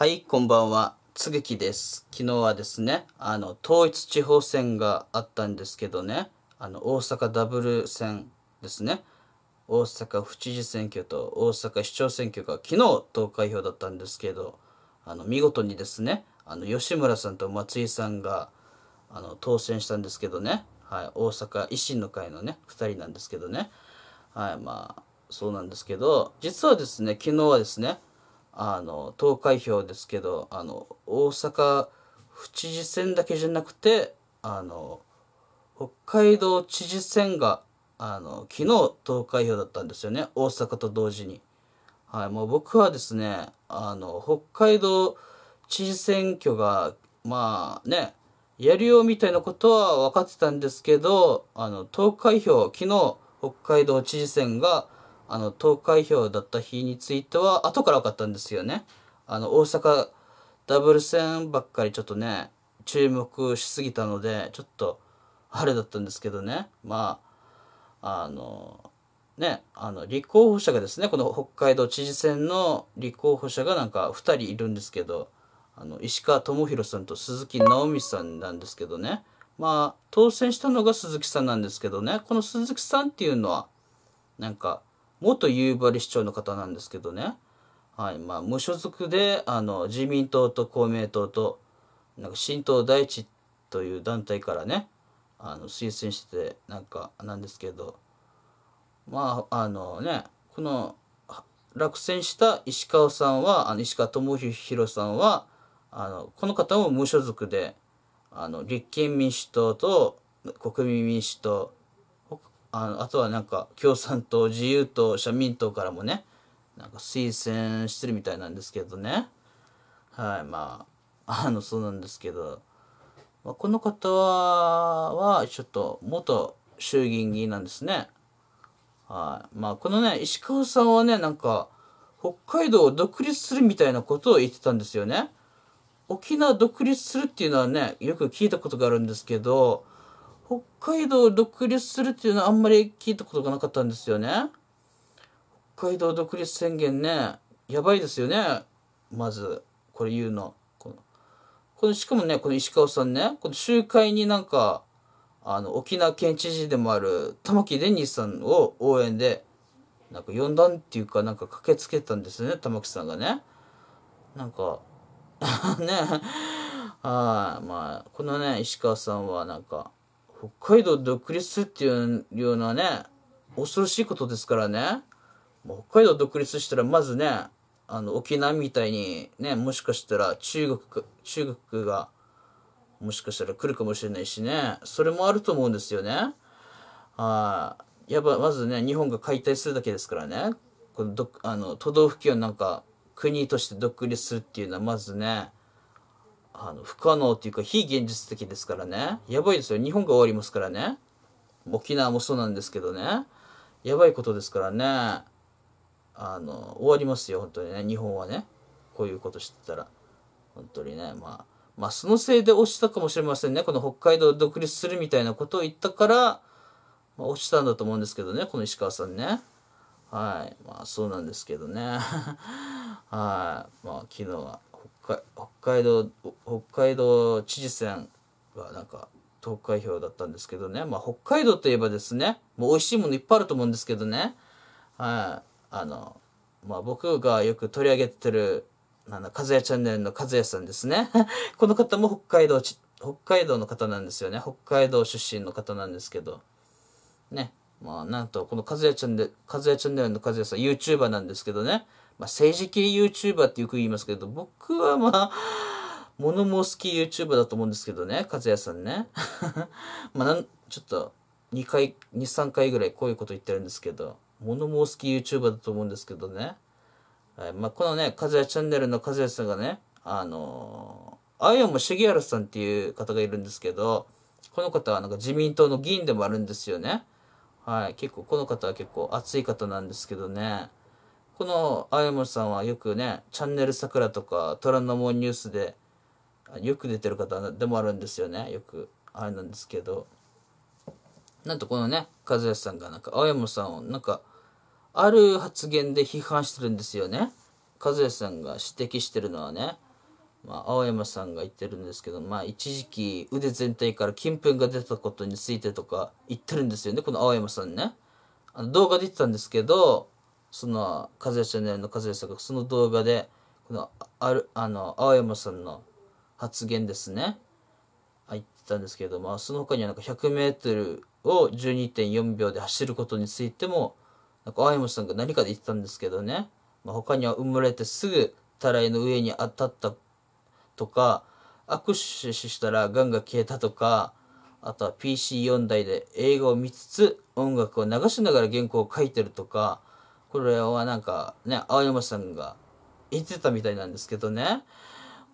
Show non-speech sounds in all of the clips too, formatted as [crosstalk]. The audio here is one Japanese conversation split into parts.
はい、こんばんは。つぐきです。昨日はですね、あの、統一地方選があったんですけどね、あの、大阪ダブル選ですね。大阪府知事選挙と大阪市長選挙が昨日投開票だったんですけど、あの、見事にですね、あの、吉村さんと松井さんが、あの、当選したんですけどね、はい、大阪維新の会のね、2人なんですけどね、はい、まあ、そうなんですけど、実はですね、昨日はですね、あの投開票ですけどあの大阪府知事選だけじゃなくてあの北海道知事選があの昨日投開票だったんですよね大阪と同時に。はい、もう僕はですねあの北海道知事選挙がまあねやるよみたいなことは分かってたんですけどあの投開票昨日北海道知事選があの投開票だった日については後から分かったんですよね。あの大阪ダブル戦ばっかりちょっとね注目しすぎたのでちょっとあれだったんですけどね。まああのねあの立候補者がですねこの北海道知事選の立候補者がなんか2人いるんですけどあの石川智弘さんと鈴木直美さんなんですけどね。まあ当選したのが鈴木さんなんですけどね。この鈴木さんっていうのはなんか元夕張市長の方なんですけどね、はい。まあ、無所属であの自民党と公明党となんか新党大地という団体からねあの推薦してなんかなんですけど。まああのねこの落選した石川さんはあの石川智弘さんはあのこの方も無所属であの立憲民主党と国民民主党あのあとはなんか共産党自由党社民党からもねなんか推薦してるみたいなんですけどね。はいまああのそうなんですけど、まあ、この方ははちょっと元衆議院議員なんですね。はいまあこのね石川さんはねなんか北海道を独立するみたいなことを言ってたんですよね。沖縄独立するっていうのはねよく聞いたことがあるんですけど北海道独立するっていうのはあんまり聞いたことがなかったんですよね。北海道独立宣言ね、やばいですよね。まず、これ言うの。このこのしかもね、この石川さんね、この集会になんか、あの、沖縄県知事でもある玉城デニーさんを応援で、なんか呼んだんっていうか、なんか駆けつけたんですよね、玉城さんがね。なんか、[laughs] ね、はい、まあ、このね、石川さんはなんか、北海道独立するっていうようなね恐ろしいことですからね。北海道独立したらまずねあの沖縄みたいにねもしかしたら中国中国がもしかしたら来るかもしれないしね。それもあると思うんですよね。あやっぱまずね日本が解体するだけですからね。このどあの都道府県をなんか国として独立するっていうのはまずねあの不可能っていうか非現実的ですからね。やばいですよ。日本が終わりますからね。沖縄もそうなんですけどね。やばいことですからね。あの終わりますよ本当にね。日本はね。こういうことしてたら。本当にね。まあまあそのせいで落ちたかもしれませんね。この北海道独立するみたいなことを言ったから、まあ、落ちたんだと思うんですけどね。この石川さんね。はい。まあそうなんですけどね。[laughs] はい。まあ昨日は。北海道北海道知事選がなんか投開票だったんですけどね、まあ、北海道といえばですねもう美味しいものいっぱいあると思うんですけどね。はい。あのまあ僕がよく取り上げてるなんだ和也チャンネルの和也さんですね。[laughs] この方も北海道北海道の方なんですよね。北海道出身の方なんですけど。ね。まあなんとこの和也チャンネル和也チャンネルの和也さん YouTuber なんですけどね。まあ、政治系 YouTuber ってよく言いますけど、僕はまあ、物申す系 YouTuber だと思うんですけどね、和也さんね。[laughs] まあなん、ちょっと、2回、2、3回ぐらいこういうこと言ってるんですけど、物申す系 YouTuber だと思うんですけどね。はい、まあ、このね、和也チャンネルの和也さんがね、あのー、青山茂原さんっていう方がいるんですけど、この方はなんか自民党の議員でもあるんですよね。はい、結構、この方は結構熱い方なんですけどね。この青山さんはよくね、チャンネル桜とか虎ノ門ニュースでよく出てる方でもあるんですよね。よくあれなんですけど。なんとこのね、和也さんがなんか青山さんをなんかある発言で批判してるんですよね。和也さんが指摘してるのはね、まあ、青山さんが言ってるんですけど、まあ、一時期腕全体から金粉が出たことについてとか言ってるんですよね、この青山さんね。あの動画で言ってたんですけど、その、和也チャンネルの和也さんがその動画で、この、ある、あの、青山さんの発言ですね。言ってたんですけど、まあ、その他にはなんか100メートルを12.4秒で走ることについても、なんか青山さんが何かで言ってたんですけどね。まあ、他には埋もれてすぐたらいの上に当たったとか、握手したらガンが消えたとか、あとは PC4 台で映画を見つつ音楽を流しながら原稿を書いてるとか、これはなんかね、青山さんが言ってたみたいなんですけどね。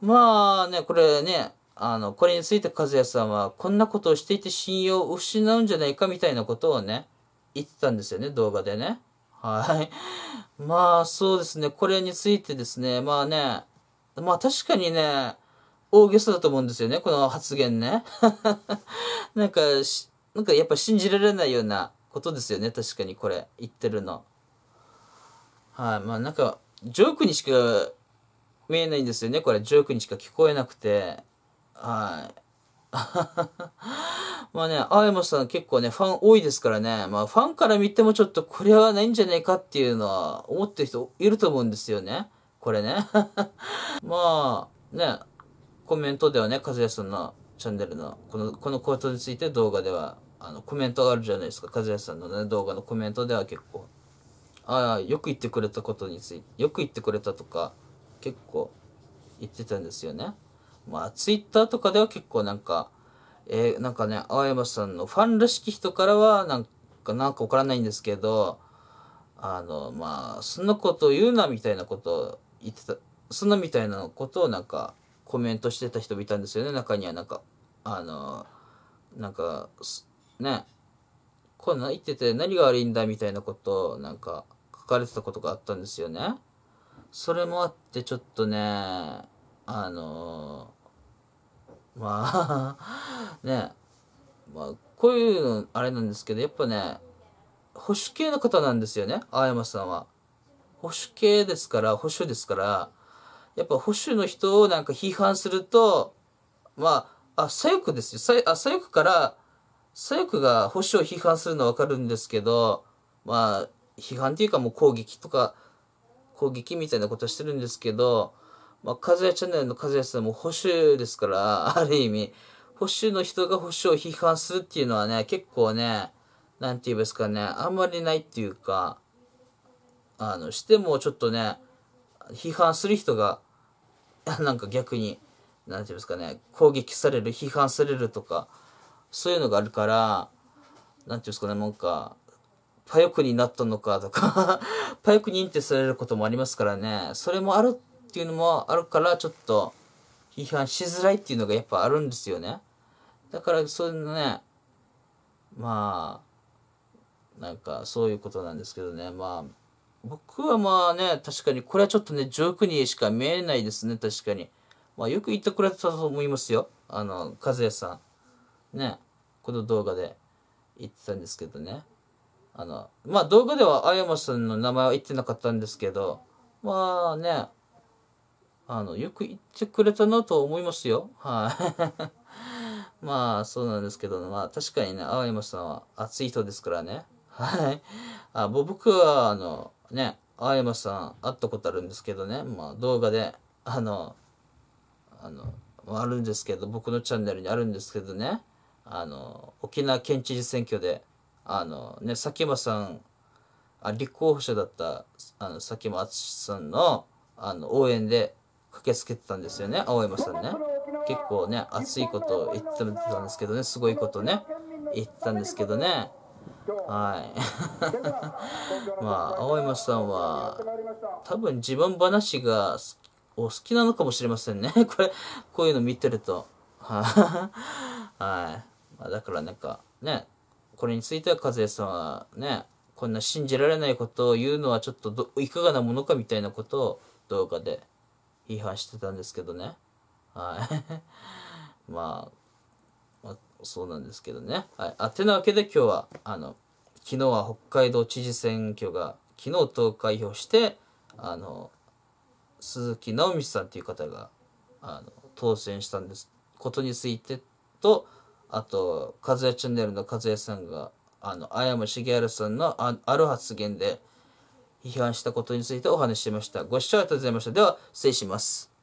まあね、これね、あの、これについて和也さんはこんなことをしていて信用を失うんじゃないかみたいなことをね、言ってたんですよね、動画でね。はい。[laughs] まあそうですね、これについてですね、まあね、まあ確かにね、大げさだと思うんですよね、この発言ね。[laughs] なんか、なんかやっぱ信じられないようなことですよね、確かにこれ、言ってるの。はい、まあなんか、ジョークにしか見えないんですよね、これ、ジョークにしか聞こえなくて。はい。[laughs] まあね、青山さん結構ね、ファン多いですからね、まあファンから見てもちょっとこれはないんじゃないかっていうのは思ってる人いると思うんですよね。これね。[laughs] まあ、ね、コメントではね、和也さんのチャンネルのこの、このことについて動画では、あの、コメントがあるじゃないですか。和也さんのね、動画のコメントでは結構、ああ、よく言ってくれたことについて、よく言ってくれたとか、結構言ってたんですよね。まあ、ツイッターとかでは結構なんか、えー、なんかね、青山さんのファンらしき人からは、なんか、なんかわからないんですけど、あの、まあ、そんなこと言うな、みたいなことを言ってた、そんなみたいなことをなんか、コメントしてた人もいたんですよね、中にはなんか、あの、なんか、ね、こんな言ってて何が悪いんだみたいなことをなんか書かれてたことがあったんですよね。それもあってちょっとね、あのまあ [laughs] ね、まあこういうのあれなんですけど、やっぱね、保守系の方なんですよね、青山さんは。保守系ですから、保守ですから、やっぱ保守の人をなんか批判すると、まあ、あ、左翼ですよ。左あ左翼から、左翼が保守を批判するのはわかるんですけど、まあ、批判っていうかもう攻撃とか、攻撃みたいなことしてるんですけど、まあ、和也チャンネルの和也さんも保守ですから、ある意味、保守の人が保守を批判するっていうのはね、結構ね、なんて言うんですかね、あんまりないっていうか、あの、してもちょっとね、批判する人が、[laughs] なんか逆に、なんて言うんですかね、攻撃される、批判されるとか、そういうのがあるから、なんて言うんですかね、なんか、パヨクになったのかとか [laughs] パヨク認定されることもありますからね、それもあるっていうのもあるから、ちょっと、批判しづらいっていうのがやっぱあるんですよね。だから、そういうのね、まあ、なんか、そういうことなんですけどね、まあ、僕はまあね、確かに、これはちょっとね、ジョークにしか見えないですね、確かに。まあ、よく言ってくれたと思いますよ。あの、和也さん。ね、この動画で言ってたんですけどね。あの、まあ動画では青山さんの名前は言ってなかったんですけど、まあね、あの、よく言ってくれたなと思いますよ。はい。[laughs] まあ、そうなんですけど、まあ確かにね、青山さんは熱い人ですからね。はい。あ僕は、あの、ね、青山さん会ったことあるんですけどね、まあ動画で、あの、あの、あるんですけど、僕のチャンネルにあるんですけどね、あの、沖縄県知事選挙で、あのね、佐喜眞さん、あ立候補者だったあの佐喜眞淳さんのあの応援で駆けつけてたんですよね、青山さんね。結構ね、熱いことを言ってたんですけどね、すごいことね、言ってたんですけどね。はい。[laughs] まあ、青山さんは、多分自分話がお好きなのかもしれませんね。[laughs] これ、こういうの見てると。はい。まあ、だからなんか、ね、これについては和也さんはね、こんな信じられないことを言うのはちょっといかがなものかみたいなことを動画で批判してたんですけどね。はい。[laughs] まあ、まあ、そうなんですけどね。はい。あ、てなわけで今日は、あの、昨日は北海道知事選挙が昨日投開票して、あの、鈴木直道さんっていう方が、あの当選したんですことについてとあとかずやチャンネルのかずやさんがあの綾山茂春さんのあある発言で批判したことについてお話ししました。ご視聴ありがとうございました。では失礼します。